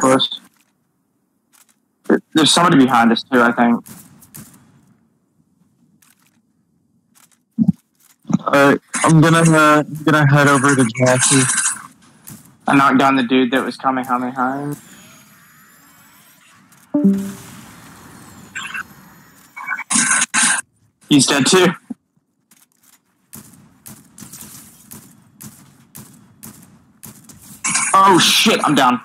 First, There's somebody behind us too, I think. Alright, I'm gonna uh, gonna head over to Jesse. I knocked down the dude that was coming behind. He's dead too. Oh shit, I'm down.